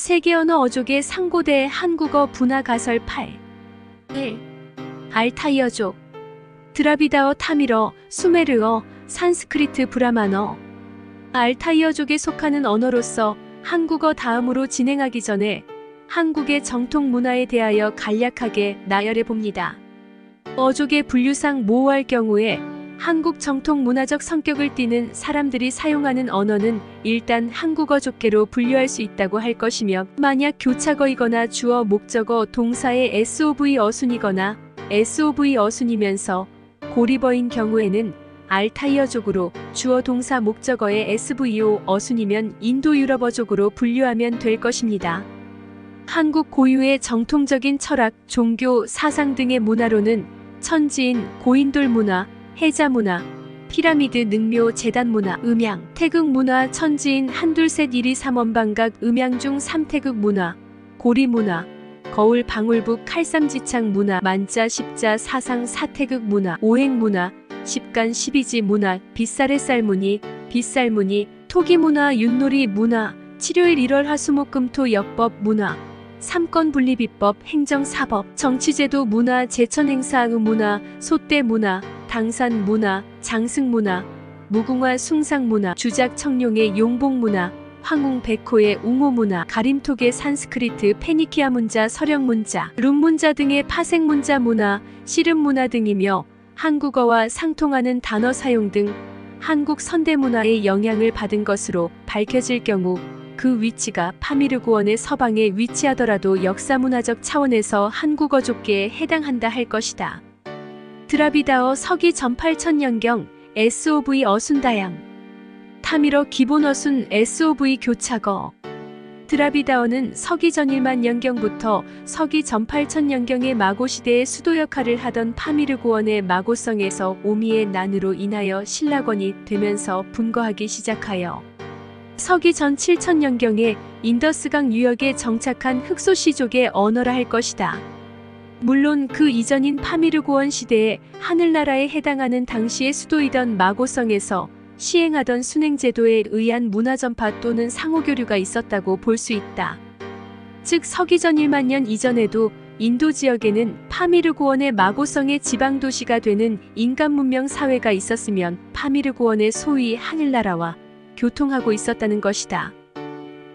세계 언어 어족의 상고대 한국어 분화 가설 8. 1. 알타이어족 드라비다어 타미러, 수메르어, 산스크리트 브라만어 알타이어족에 속하는 언어로서 한국어 다음으로 진행하기 전에 한국의 정통 문화에 대하여 간략하게 나열해 봅니다. 어족의 분류상 모호할 경우에 한국 정통 문화적 성격을 띠는 사람들이 사용하는 언어는 일단 한국어 족계로 분류할 수 있다고 할 것이며 만약 교차어이거나 주어 목적어 동사의 SOV 어순이거나 SOV 어순이면서 고리버인 경우에는 알타이어족으로 주어 동사 목적어의 SVO 어순이면 인도 유럽어족으로 분류하면 될 것입니다. 한국 고유의 정통적인 철학, 종교, 사상 등의 문화로는 천지인, 고인돌 문화, 해자 문화, 피라미드 능묘 재단 문화, 음양, 태극 문화, 천지인 한둘셋 일이 삼원방각 음양 중 삼태극 문화, 고리 문화, 거울 방울북 칼삼지창 문화, 만자 십자 사상 사태극 문화, 오행 문화, 십간 십이지 문화, 빗살의 쌀무늬, 빗살무늬, 토기 문화, 윷놀이 문화, 치료일 1월 화수목금토 역법 문화, 삼권 분리비법, 행정사법, 정치제도 문화, 제천행사 의문화, 소대 문화, 당산 문화, 장승 문화, 무궁화 숭상 문화, 주작 청룡의 용복 문화, 황웅 백호의 웅호 문화, 가림톡의 산스크리트, 페니키아 문자, 서령 문자, 룸 문자 등의 파생 문자 문화, 씨름 문화 등이며 한국어와 상통하는 단어 사용 등 한국 선대 문화의 영향을 받은 것으로 밝혀질 경우 그 위치가 파미르고원의 서방에 위치하더라도 역사문화적 차원에서 한국어 족계에 해당한다 할 것이다. 드라비다어 서기 전 8천년경 SOV 어순다양 타밀어 기본 어순 SOV 교착어 드라비다어는 서기 전 1만 년경부터 서기 전 8천년경의 마고 시대의 수도 역할을 하던 파미르고원의 마고성에서 오미의 난으로 인하여 실낙원이 되면서 분거하기 시작하여 서기 전 7천년경에 인더스강 유역에 정착한 흑소씨족의 언어라 할 것이다. 물론 그 이전인 파미르고원 시대에 하늘나라에 해당하는 당시의 수도이던 마고성에서 시행하던 순행제도에 의한 문화전파 또는 상호교류가 있었다고 볼 수 있다. 즉 서기전 1만 년 이전에도 인도 지역에는 파미르고원의 마고성의 지방도시가 되는 인간 문명 사회가 있었으면 파미르고원의 소위 하늘나라와 교통하고 있었다는 것이다.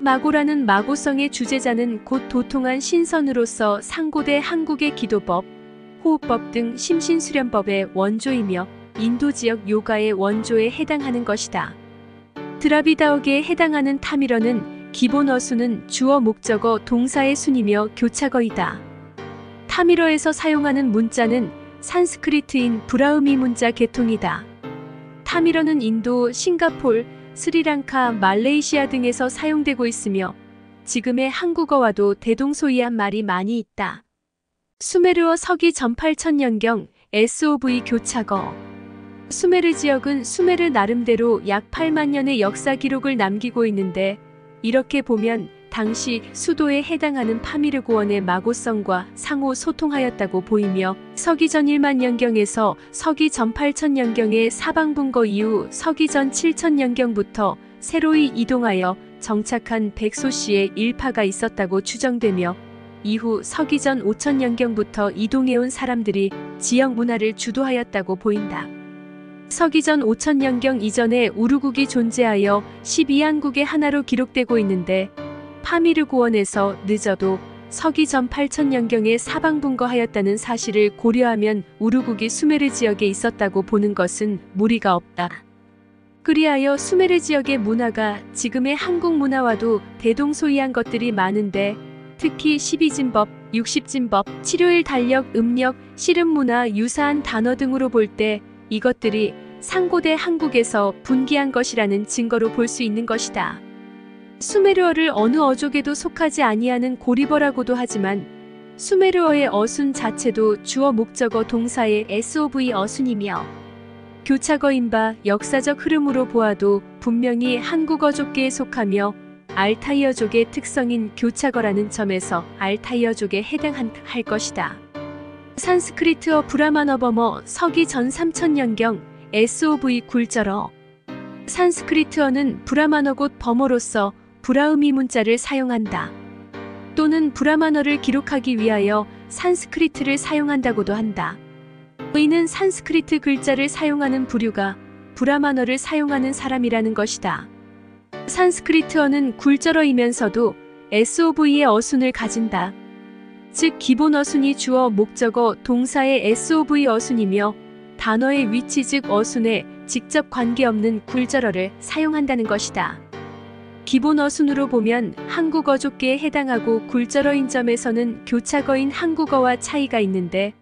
마고라는 마고성의 주제자는 곧 도통한 신선으로서 상고대 한국의 기도법, 호흡법 등 심신수련법의 원조이며 인도 지역 요가의 원조에 해당하는 것이다. 드라비다어계에 해당하는 타미러는 기본 어수는 주어 목적어 동사의 순이며 교차거이다. 타미러에서 사용하는 문자는 산스크리트인 브라우미 문자 계통이다. 타미러는 인도, 싱가폴, 스리랑카, 말레이시아 등에서 사용되고 있으며 지금의 한국어와도 대동소이한 말이 많이 있다. 수메르어 서기 전 8천년경 SOV 교차거 수메르 지역은 수메르 나름대로 약 8만 년의 역사 기록을 남기고 있는데 이렇게 보면 당시 수도에 해당하는 파미르고원의 마고성과 상호 소통하였다고 보이며 서기 전 1만 년경에서 서기 전 8천 년경의 사방분거 이후 서기 전 7천 년경부터 새로이 이동하여 정착한 백소씨의 일파가 있었다고 추정되며 이후 서기 전 5천 년경부터 이동해온 사람들이 지역 문화를 주도하였다고 보인다. 서기전 5천년경 이전에 우르국이 존재하여 12한국의 하나로 기록되고 있는데 파미르 고원에서 늦어도 서기 전 8천년경에 사방분거하였다는 사실을 고려하면 우르국이 수메르 지역에 있었다고 보는 것은 무리가 없다. 그리하여 수메르 지역의 문화가 지금의 한국 문화와도 대동소이한 것들이 많은데 특히 12진법, 60진법, 치료일 달력, 음력, 씨름 문화, 유사한 단어 등으로 볼 때 이것들이 상고대 한국에서 분기한 것이라는 증거로 볼 수 있는 것이다. 수메르어를 어느 어족에도 속하지 아니하는 고리버라고도 하지만 수메르어의 어순 자체도 주어 목적어 동사의 SOV 어순이며 교차거인 바 역사적 흐름으로 보아도 분명히 한국어족계에 속하며 알타이어족의 특성인 교차거라는 점에서 알타이어족에 해당할 것이다. 산스크리트어 브라마너버머 서기 전 3천년경 SOV 굴절어 산스크리트어는 브라마너 곧 범어로서 브라음이 문자를 사용한다. 또는 브라마너를 기록하기 위하여 산스크리트를 사용한다고도 한다. 의는 산스크리트 글자를 사용하는 부류가 브라마너를 사용하는 사람이라는 것이다. 산스크리트어는 굴절어이면서도 SOV의 어순을 가진다. 즉 기본 어순이 주어 목적어 동사의 SOV 어순이며 단어의 위치 즉 어순에 직접 관계없는 굴절어를 사용한다는 것이다. 기본 어 순으로 보면 한국어 족계에 해당하고 굴절어인 점에서는 교차거인 한국어와 차이가 있는데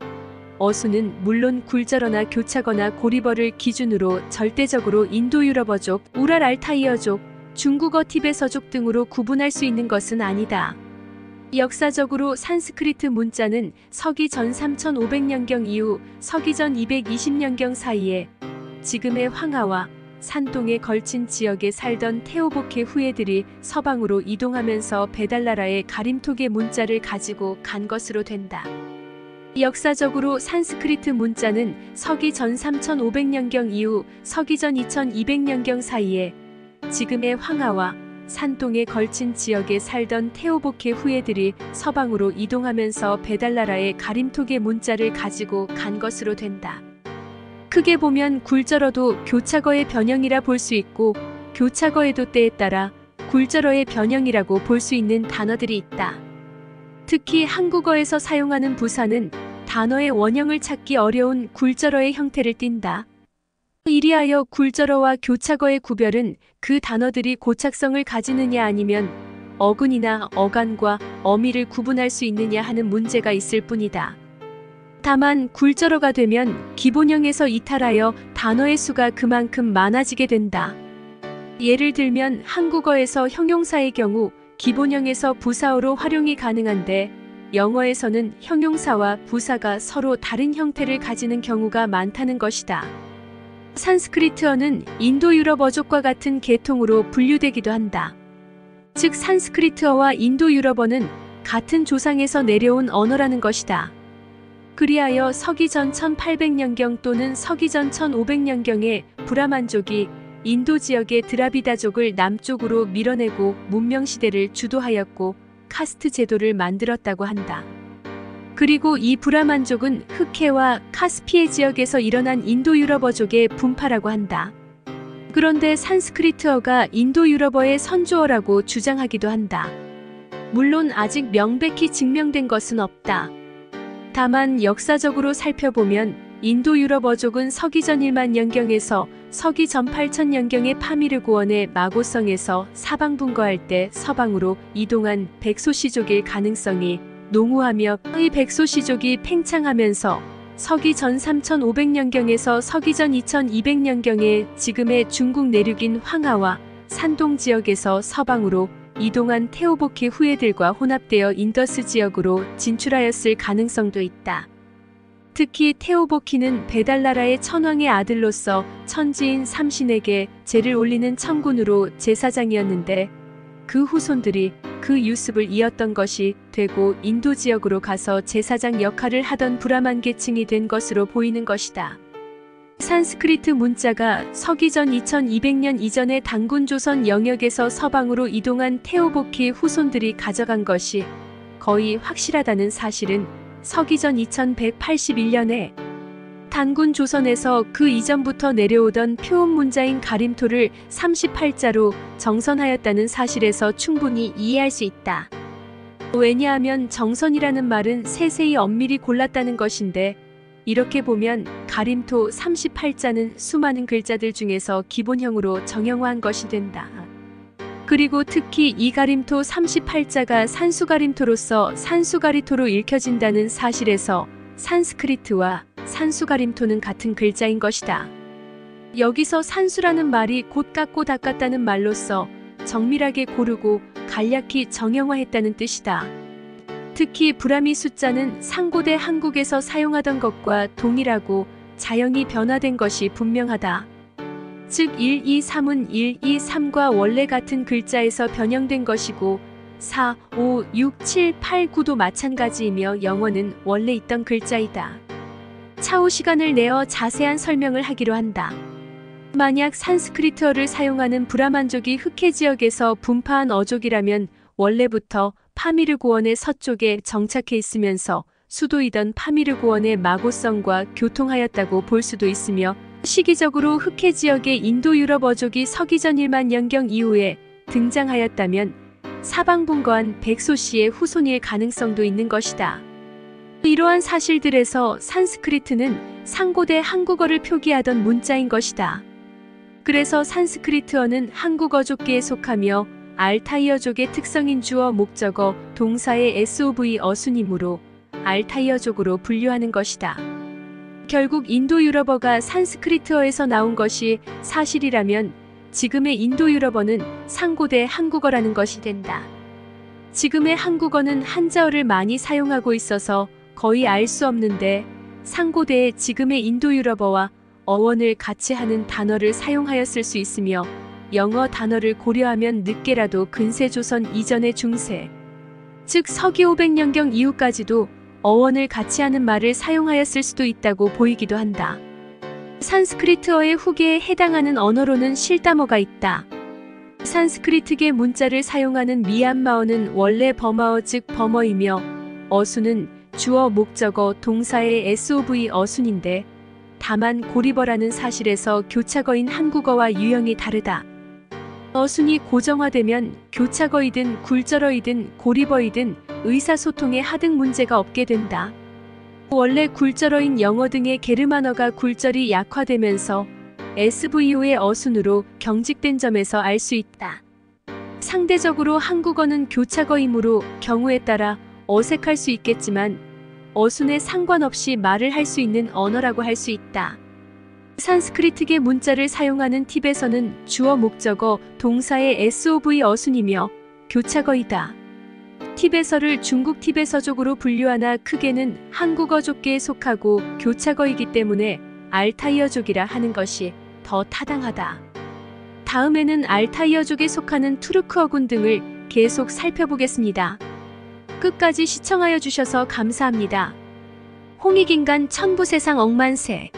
어순은 물론 굴절어나 교차거나 고리버를 기준으로 절대적으로 인도 유럽어족, 우랄 알타이어족, 중국어 티베서족 등으로 구분할 수 있는 것은 아니다. 역사적으로 산스크리트 문자는 서기 전 3500년경 이후 서기 전 220년경 사이에 지금의 황하와 산동에 걸친 지역에 살던 테오보케 후예들이 서방으로 이동하면서 베달나라의 가림톡의 문자를 가지고 간 것으로 된다. 역사적으로 산스크리트 문자는 서기 전 3500년경 이후 서기 전 2200년경 사이에 지금의 황하와 산동에 걸친 지역에 살던 테오보케 후예들이 서방으로 이동하면서 베달나라의 가림톡의 문자를 가지고 간 것으로 된다. 크게 보면 굴절어도 교차거의 변형이라 볼 수 있고 교차거에도 때에 따라 굴절어의 변형이라고 볼 수 있는 단어들이 있다. 특히 한국어에서 사용하는 부사는 단어의 원형을 찾기 어려운 굴절어의 형태를 띈다. 이리하여 굴절어와 교차거의 구별은 그 단어들이 고착성을 가지느냐 아니면 어근이나 어간과 어미를 구분할 수 있느냐 하는 문제가 있을 뿐이다. 다만 굴절어가 되면 기본형에서 이탈하여 단어의 수가 그만큼 많아지게 된다. 예를 들면 한국어에서 형용사의 경우 기본형에서 부사어로 활용이 가능한데 영어에서는 형용사와 부사가 서로 다른 형태를 가지는 경우가 많다는 것이다. 산스크리트어는 인도 유럽 어족과 같은 계통으로 분류되기도 한다. 즉 산스크리트어와 인도 유럽어는 같은 조상에서 내려온 언어라는 것이다. 그리하여 서기전 1800년경 또는 서기전 1500년경에 브라만족이 인도 지역의 드라비다족을 남쪽으로 밀어내고 문명시대를 주도하였고 카스트 제도를 만들었다고 한다. 그리고 이 브라만족은 흑해와 카스피해 지역에서 일어난 인도 유럽어족의 분파라고 한다. 그런데 산스크리트어가 인도 유럽어의 선조어라고 주장하기도 한다. 물론 아직 명백히 증명된 것은 없다. 다만 역사적으로 살펴보면 인도 유럽 어족은 서기전 1만 년경에서 서기 전 8천 년경의 파미르 고원의 마고성에서 사방 분거할 때 서방으로 이동한 백소씨족일 가능성이 농후하며 이 백소씨족이 팽창하면서 서기 전 3500년경에서 서기 전 2200년경에 지금의 중국 내륙인 황하와 산동 지역에서 서방으로 이동한 태호복희 후예들과 혼합되어 인더스 지역으로 진출하였을 가능성도 있다. 특히 테오보키는 베달나라의 천왕의 아들로서 천지인 삼신에게 제를 올리는 천군으로 제사장이었는데 그 후손들이 그 유습을 이었던 것이 되고 인도 지역으로 가서 제사장 역할을 하던 브라만 계층이 된 것으로 보이는 것이다. 산스크리트 문자가 서기 전 2200년 이전의 단군 조선 영역에서 서방으로 이동한 테오보키의 후손들이 가져간 것이 거의 확실하다는 사실은 서기 전 2181년에 단군 조선에서 그 이전부터 내려오던 표음 문자인 가림토를 38자로 정선하였다는 사실에서 충분히 이해할 수 있다. 왜냐하면 정선이라는 말은 세세히 엄밀히 골랐다는 것인데 이렇게 보면 가림토 38자는 수많은 글자들 중에서 기본형으로 정형화한 것이 된다. 그리고 특히 이 가림토 38자가 산수가림토로서 산수가리토로 읽혀진다는 사실에서 산스크리트와 산수가림토는 같은 글자인 것이다. 여기서 산수라는 말이 곧 깎고 닦았다는 말로서 정밀하게 고르고 간략히 정형화했다는 뜻이다. 특히 브라미 숫자는 상고대 한국에서 사용하던 것과 동일하고 자연히 변화된 것이 분명하다. 즉 1, 2, 3은 1, 2, 3과 원래 같은 글자에서 변형된 것이고 4, 5, 6, 7, 8, 9도 마찬가지이며 영어는 원래 있던 글자이다. 차후 시간을 내어 자세한 설명을 하기로 한다. 만약 산스크리트어를 사용하는 브라만족이 흑해 지역에서 분파한 어족이라면 원래부터 파미르 고원의 서쪽에 정착해 있으면서 수도이던 파미르 고원의 마고성과 교통하였다고 볼 수도 있으며 시기적으로 흑해 지역의 인도 유럽 어족이 서기 전 1만 년경 이후에 등장하였다면 사방분거한 백소 씨의 후손일 가능성도 있는 것이다. 이러한 사실들에서 산스크리트는 상고대 한국어를 표기하던 문자인 것이다. 그래서 산스크리트어는 한국어족계에 속하며 알타이어족의 특성인 주어 목적어 동사의 SOV 어순이므로 알타이어족으로 분류하는 것이다. 결국 인도 유럽어가 산스크리트어에서 나온 것이 사실이라면 지금의 인도 유럽어는 상고대 한국어라는 것이 된다. 지금의 한국어는 한자어를 많이 사용하고 있어서 거의 알 수 없는데 상고대의 지금의 인도 유럽어와 어원을 같이 하는 단어를 사용하였을 수 있으며 영어 단어를 고려하면 늦게라도 근세 조선 이전의 중세 즉 서기 500년경 이후까지도 어원을 같이 하는 말을 사용하였을 수도 있다고 보이기도 한다. 산스크리트어의 후계에 해당하는 언어로는 실다머가 있다. 산스크리트계 문자를 사용하는 미얀마어는 원래 버마어 즉 버머이며 어순은 주어 목적어 동사의 SOV 어순인데 다만 고리버라는 사실에서 교차거인 한국어와 유형이 다르다. 어순이 고정화되면 교차거이든 굴절어이든 고리버이든 의사소통에 하등 문제가 없게 된다. 원래 굴절어인 영어 등의 게르만어가 굴절이 약화되면서 SVO의 어순으로 경직된 점에서 알 수 있다. 상대적으로 한국어는 교차거이므로 경우에 따라 어색할 수 있겠지만 어순에 상관없이 말을 할 수 있는 언어라고 할 수 있다. 산스크리트계 문자를 사용하는 팁에서는 주어 목적어 동사의 SOV 어순이며 교차거이다. 팁에서를 중국 팁에서족으로 분류하나 크게는 한국어족계에 속하고 교차거이기 때문에 알타이어족이라 하는 것이 더 타당하다. 다음에는 알타이어족에 속하는 투르크어군 등을 계속 살펴보겠습니다. 끝까지 시청하여 주셔서 감사합니다. 홍익인간 천부세상 억만세